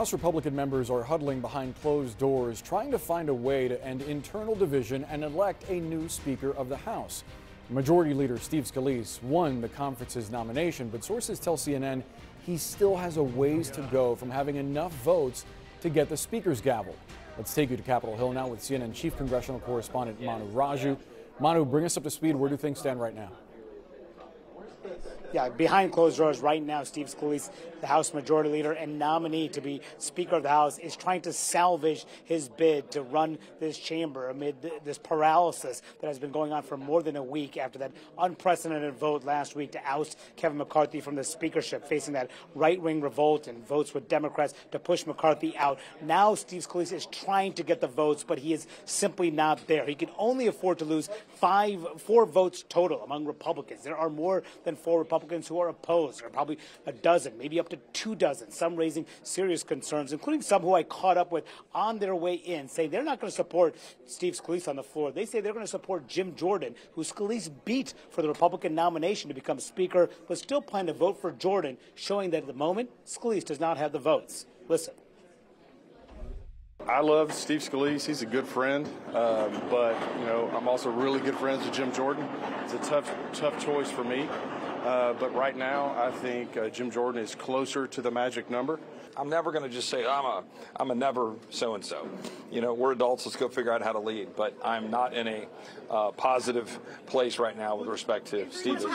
House Republican members are huddling behind closed doors, trying to find a way to end internal division and elect a new Speaker of the House. Majority Leader Steve Scalise won the conference's nomination, but sources tell CNN he still has a ways to go from having enough votes to get the Speaker's gavel. Let's take you to Capitol Hill now with CNN Chief Congressional Correspondent Manu Raju. Manu, bring us up to speed. Where do things stand right now? Yeah, behind closed doors right now, Steve Scalise, the House Majority Leader and nominee to be Speaker of the House, is trying to salvage his bid to run this chamber amid this paralysis that has been going on for more than a week after that unprecedented vote last week to oust Kevin McCarthy from the speakership, facing that right wing revolt and votes with Democrats to push McCarthy out. Now, Steve Scalise is trying to get the votes, but he is simply not there. He can only afford to lose five, four votes total among Republicans. There are more than four Republicans Republicans who are opposed. There are probably a dozen, maybe up to two dozen, some raising serious concerns, including some who I caught up with on their way in, saying they're not going to support Steve Scalise on the floor. They say they're going to support Jim Jordan, who Scalise beat for the Republican nomination to become Speaker, but still plan to vote for Jordan, showing that at the moment, Scalise does not have the votes. Listen. I love Steve Scalise. He's a good friend, um, but you know I'm also really good friends with Jim Jordan. It's a tough, tough choice for me. Uh, but right now, I think uh, Jim Jordan is closer to the magic number. I'm never going to just say I'm a I'm a never so and so. You know, we're adults. Let's go figure out how to lead. But I'm not in a uh, positive place right now with respect to Steve.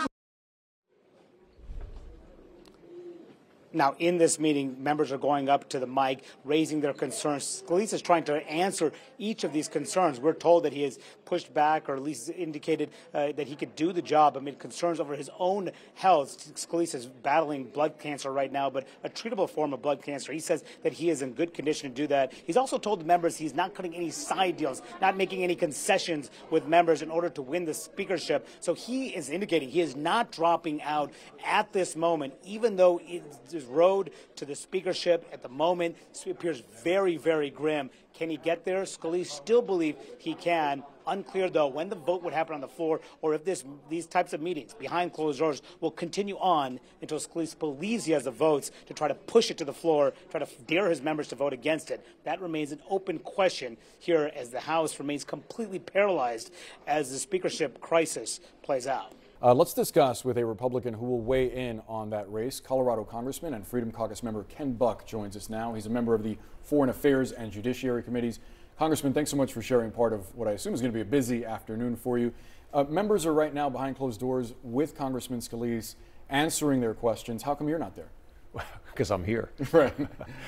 Now, in this meeting, members are going up to the mic, raising their concerns. Scalise is trying to answer each of these concerns. We're told that he has pushed back, or at least indicated uh, that he could do the job amid concerns over his own health. Scalise is battling blood cancer right now, but a treatable form of blood cancer. He says that he is in good condition to do that. He's also told the members he's not cutting any side deals, not making any concessions with members in order to win the speakership. So he is indicating he is not dropping out at this moment, even though it road to the speakership at the moment appears very, very grim. Can he get there? Scalise still believe he can. Unclear, though, when the vote would happen on the floor or if this, these types of meetings behind closed doors will continue on until Scalise believes he has the votes to try to push it to the floor, try to dare his members to vote against it. That remains an open question here as the House remains completely paralyzed as the speakership crisis plays out. Uh, let's discuss with a Republican who will weigh in on that race. Colorado Congressman and Freedom Caucus member Ken Buck joins us now. He's a member of the Foreign Affairs and Judiciary Committees. Congressman, thanks so much for sharing part of what I assume is going to be a busy afternoon for you. Uh, members are right now behind closed doors with Congressman Scalise answering their questions. How come you're not there? because I'm here. Right.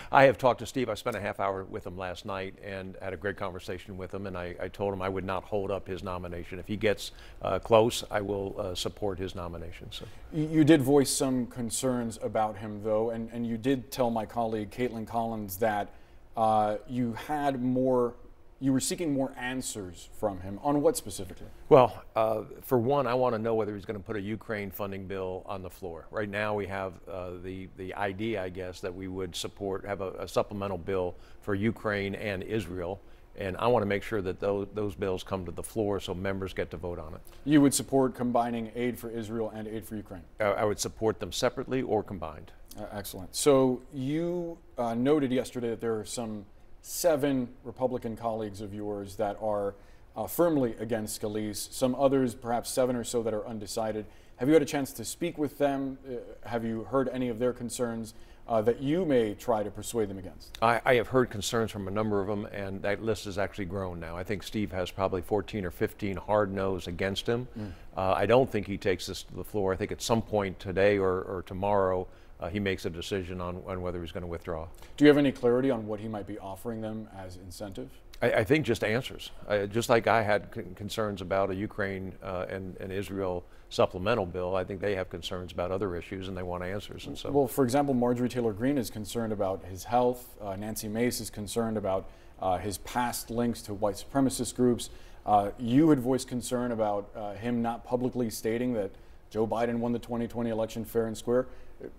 I have talked to Steve. I spent a half hour with him last night and had a great conversation with him. And I, I told him I would not hold up his nomination. If he gets uh, close, I will uh, support his nomination. So you did voice some concerns about him, though, and, and you did tell my colleague Kaitlan Collins that uh, you had more you were seeking more answers from him on what specifically? Well, uh, for one, I want to know whether he's going to put a Ukraine funding bill on the floor. Right now, we have uh, the the idea, I guess, that we would support have a, a, supplemental bill for Ukraine and Israel, and I want to make sure that those those bills come to the floor so members get to vote on it. You would support combining aid for Israel and aid for Ukraine. I, I would support them separately or combined. Uh, excellent. So you uh, noted yesterday that there are some seven Republican colleagues of yours that are uh, firmly against Scalise, some others, perhaps seven or so, that are undecided. Have you had a chance to speak with them? Uh, have you heard any of their concerns uh, that you may try to persuade them against? I, I, have heard concerns from a number of them, and that list has actually grown now. I think Steve has probably 14 or 15 hard no's against him. Mm. Uh, I don't think he takes this to the floor. I think at some point today or, or tomorrow, uh, he makes a decision on, on whether he's going to withdraw. Do you have any clarity on what he might be offering them as incentive? I, I think just answers. Uh, just like I had c- concerns about a Ukraine uh, and, and Israel supplemental bill, I think they have concerns about other issues and they want answers. And so, well, for example, Marjorie Taylor Greene is concerned about his health. Uh, Nancy Mace is concerned about uh, his past links to white supremacist groups. Uh, you had voiced concern about him not publicly stating that Joe Biden won the 2020 election fair and square.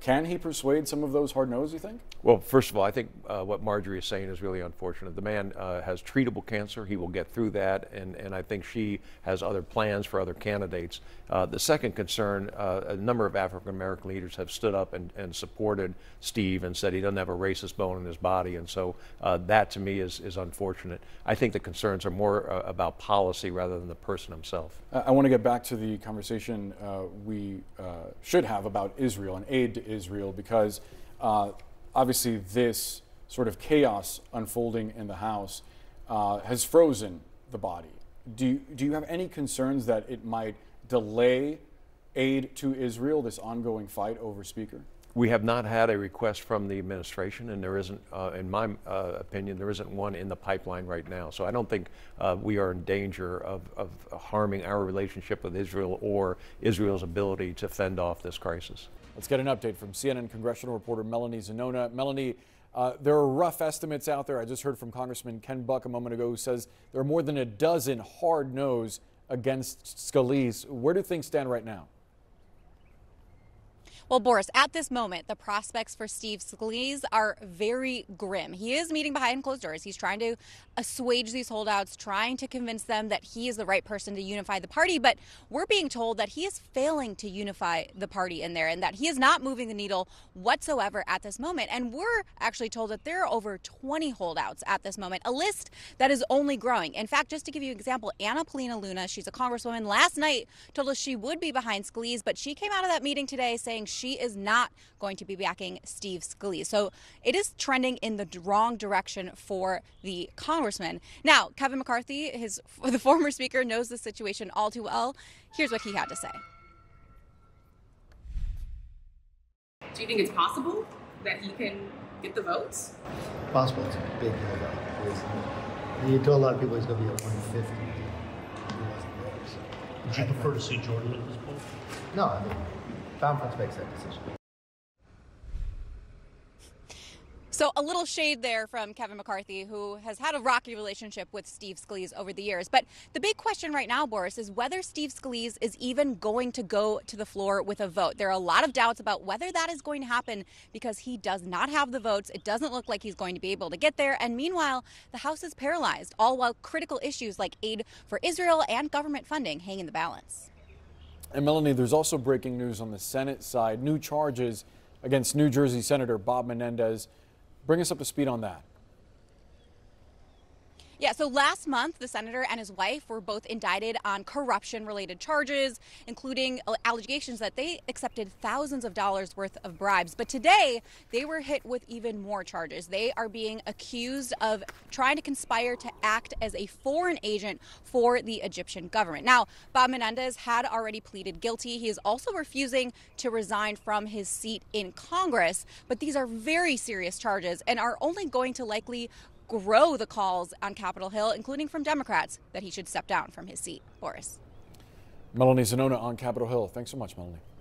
Can he persuade some of those hard nosed, you think? Well, first of all, I think uh, what Marjorie is saying is really unfortunate. The man uh, has treatable cancer. He will get through that, and, and I think she has other plans for other candidates. Uh, the second concern uh, a number of African American leaders have stood up and, and supported Steve and said he doesn't have a racist bone in his body, and so uh, that to me is, is unfortunate. I think the concerns are more uh, about policy rather than the person himself. I want to get back to the conversation we should have about Israel and aid to Israel because uh, obviously this sort of chaos unfolding in the House uh, has frozen the body. Do you, do you have any concerns that it might delay aid to Israel, this ongoing fight over Speaker? We have not had a request from the administration, and there isn't, uh, in my uh, opinion, there isn't one in the pipeline right now. So I don't think uh, we are in danger of, of, harming our relationship with Israel or Israel's ability to fend off this crisis. Let's get an update from CNN congressional reporter Melanie Zanona. Melanie, uh, there are rough estimates out there. I just heard from Congressman Ken Buck a moment ago who says there are more than a dozen hard no's against Scalise. Where do things stand right now? Well, Boris, at this moment, the prospects for Steve Scalise are very grim. He is meeting behind closed doors. He's trying to assuage these holdouts, trying to convince them that he is the right person to unify the party. But we're being told that he is failing to unify the party in there and that he is not moving the needle whatsoever at this moment. And we're actually told that there are over 20 holdouts at this moment, a list that is only growing. In fact, just to give you an example, Anna Paulina Luna, she's a congresswoman, last night told us she would be behind Scalise, but she came out of that meeting today saying she is not going to be backing Steve Scalise. So it is trending in the wrong direction for the congressman. Now, Kevin McCarthy, his the former speaker, knows the situation all too well. Here's what he had to say. Do you think it's possible that he can get the votes? Possible. It's a big deal. He told a lot of people he's going to be at 150. Would you prefer to see Jordan at this point? No, I mean, makes that decision. So a little shade there from Kevin McCarthy, who has had a rocky relationship with Steve Scalise over the years. But the big question right now, Boris, is whether Steve Scalise is even going to go to the floor with a vote. There are a lot of doubts about whether that is going to happen because he does not have the votes. It doesn't look like he's going to be able to get there. And meanwhile, the House is paralyzed, all while critical issues like aid for Israel and government funding hang in the balance. And Melanie, there's also breaking news on the Senate side. New charges against New Jersey Senator Bob Menendez. Bring us up to speed on that. Yeah, so last month, the senator and his wife were both indicted on corruption related charges, including allegations that they accepted thousands of dollars worth of bribes. But today, they were hit with even more charges. They are being accused of trying to conspire to act as a foreign agent for the Egyptian government. Now, Bob Menendez had already pleaded guilty. He is also refusing to resign from his seat in Congress. But these are very serious charges and are only going to likely grow the calls on Capitol Hill, including from Democrats, that he should step down from his seat. Boris. Melanie Zanona on Capitol Hill. Thanks so much, Melanie.